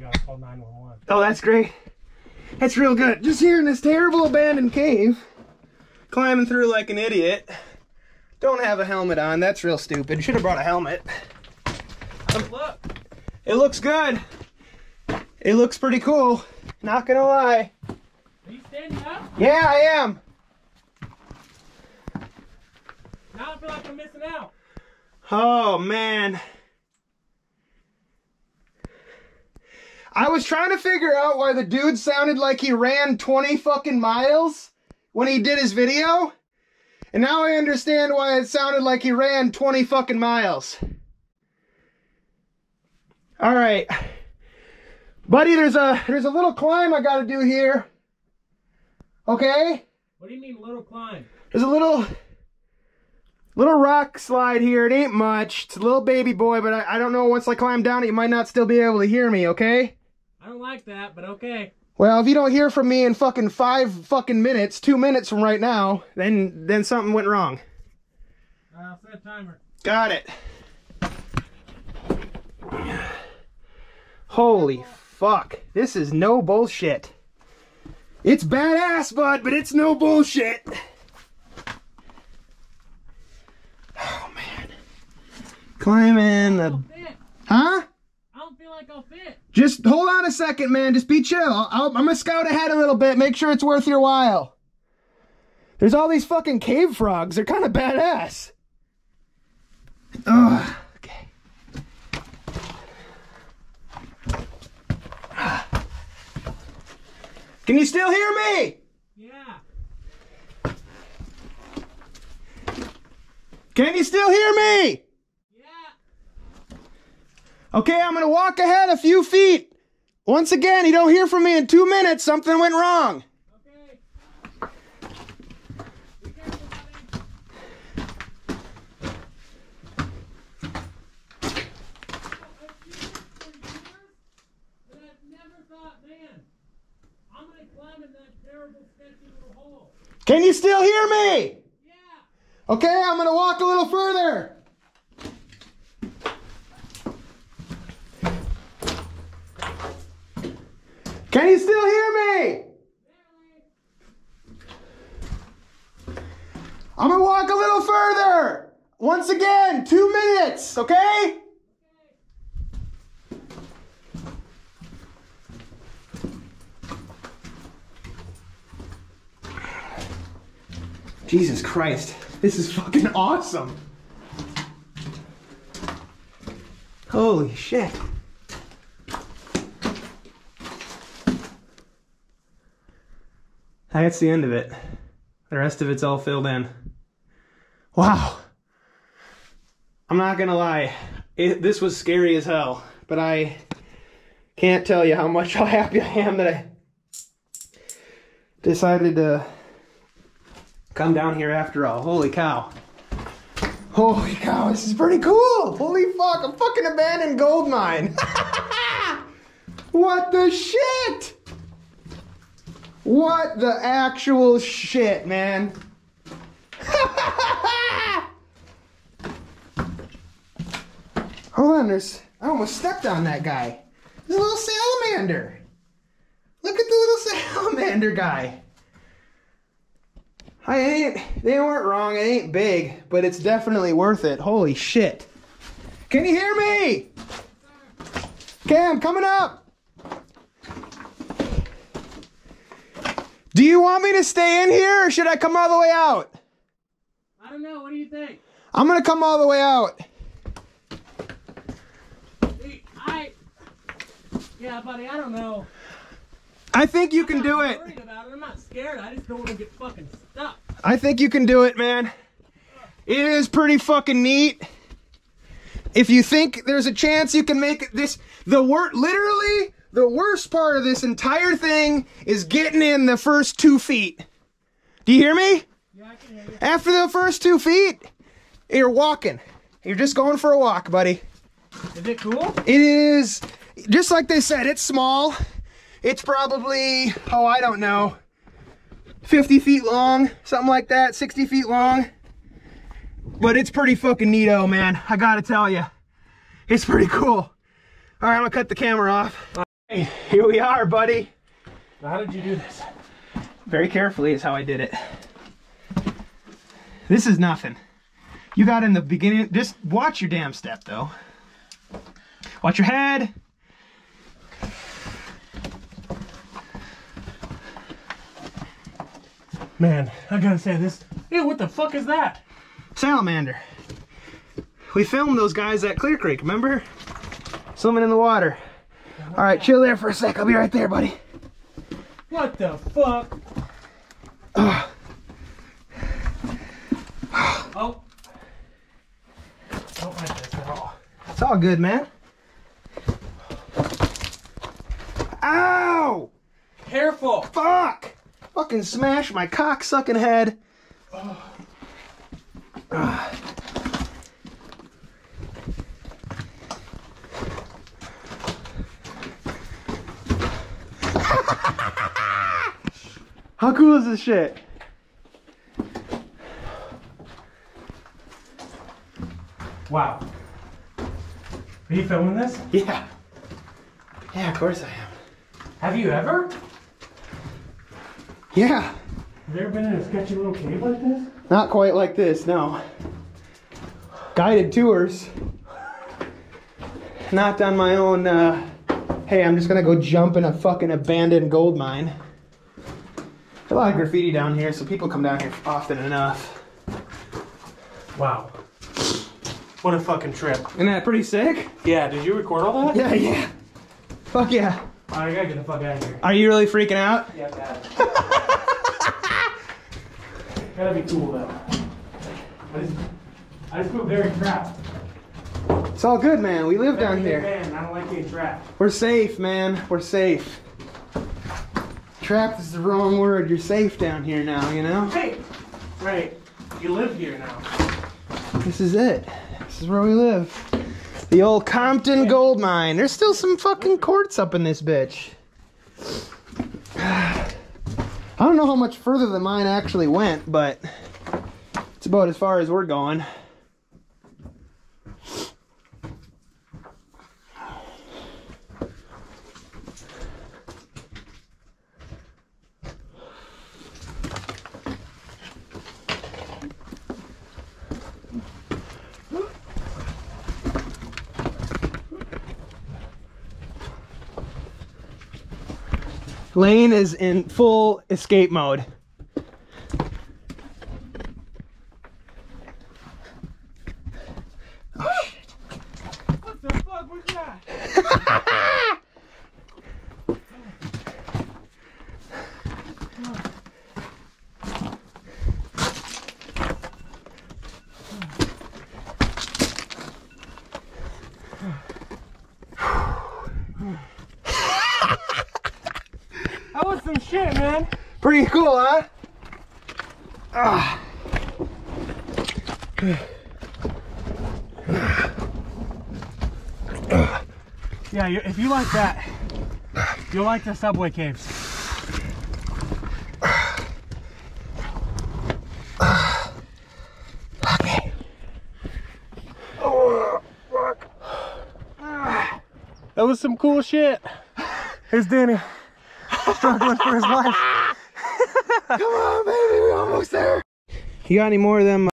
you gotta call 911. Oh, that's great. That's real good. Just here in this terrible abandoned cave, climbing through like an idiot. Don't have a helmet on. That's real stupid. Should have brought a helmet. Look, It looks good. It looks pretty cool. Not gonna lie. are you standing up? Yeah, I am. Now I feel like I'm missing out. Oh man. I was trying to figure out why the dude sounded like he ran 20 fucking miles when he did his video. And now I understand why it sounded like he ran 20 fucking miles. All right. Buddy, there's a there's a little climb I got to do here. Okay? What do you mean little climb? There's a little little rock slide here. It ain't much. It's a little baby boy, but I, I don't know. Once I climb down it, you might not still be able to hear me, okay? I don't like that, but okay. Well, if you don't hear from me in fucking five fucking minutes, two minutes from right now, then then something went wrong. I'll set timer. Got it. Holy fuck. This is no bullshit. It's badass, bud, but it's no bullshit. Oh, man. Climbing the. Huh? I don't feel like I'll fit. Just hold on a second, man. Just be chill. I'll, I'll, I'm gonna scout ahead a little bit, make sure it's worth your while. There's all these fucking cave frogs. They're kind of badass. Ugh. Okay. Can you still hear me? Yeah. Can you still hear me? Okay, I'm gonna walk ahead a few feet. Once again, you don't hear from me in two minutes, something went wrong. Okay. Be careful, buddy. But I've never thought, man, I'm gonna climb in that terrible, sketchy little hole. Can you still hear me? Yeah. Okay, I'm gonna walk a little further. Can you still hear me? I'm gonna walk a little further. Once again, two minutes, okay? Jesus Christ, this is fucking awesome. Holy shit. That's the end of it. The rest of it's all filled in. Wow. I'm not gonna lie, it, this was scary as hell, but I can't tell you how much how happy I am that I decided to come down here after all. Holy cow. Holy cow, this is pretty cool. Holy fuck, a fucking abandoned gold mine. what the shit? What the actual shit, man? Hold on, there's. I almost stepped on that guy. There's a little salamander. Look at the little salamander guy. I ain't. They weren't wrong. It ain't big, but it's definitely worth it. Holy shit! Can you hear me? I'm coming up. Do you want me to stay in here, or should I come all the way out? I don't know. What do you think? I'm gonna come all the way out. See, I. Yeah, buddy. I don't know. I think you can I'm do not it. worried about it. I'm not scared. I just don't want to get fucking stuck. I think you can do it, man. It is pretty fucking neat. If you think there's a chance you can make this the wor literally the worst part of this entire thing is getting in the first two feet. Do you hear me? Yeah, I can hear you. After the first two feet, you're walking. You're just going for a walk, buddy. Is it cool? It is just like they said, it's small. It's probably, oh, I don't know, 50 feet long, something like that, 60 feet long. But it's pretty fucking neato, man. I gotta tell you. It's pretty cool. All right, I'm gonna cut the camera off. Hey, here we are, buddy. How did you do this? Very carefully is how I did it. This is nothing. You got in the beginning. Just watch your damn step, though. Watch your head. Man, I gotta say this. Ew, what the fuck is that? Salamander. We filmed those guys at Clear Creek, remember? Swimming in the water. All right, chill there for a sec. I'll be right there, buddy. What the fuck? oh. Don't like this at all. It's all good, man. Ow! Careful! Fuck! Fucking smash my cock sucking head. Ah. How cool is this shit? Wow. Are you filming this? Yeah. Yeah, of course I am. Have you ever? Yeah. Have you ever been in a sketchy little cave like this? Not quite like this, no. Guided tours. Not on my own, uh, hey, I'm just gonna go jump in a fucking abandoned gold mine. A lot of graffiti down here, so people come down here often enough. Wow. What a fucking trip. Isn't that pretty sick? Yeah, did you record all that? Yeah, yeah. Fuck yeah. I gotta get the fuck out of here. Are you really freaking out? Yeah, bad. Gotta be cool though. I just, I just feel very trapped. It's all good, man. We live down here. Man, I don't like being trapped. We're safe, man. We're safe. Trapped is the wrong word. You're safe down here now, you know? Hey! Right. You live here now. This is it. This is where we live. The old Compton gold mine. There's still some fucking quartz up in this bitch. I don't know how much further the mine actually went, but it's about as far as we're going. Lane is in full escape mode. What the fuck was that? That was some shit, man. Pretty cool, huh? Ah. Yeah, if you like that, you'll like the subway caves. Okay. That was some cool shit. Here's Danny, struggling for his life. Come on, baby, we're almost there. You got any more of them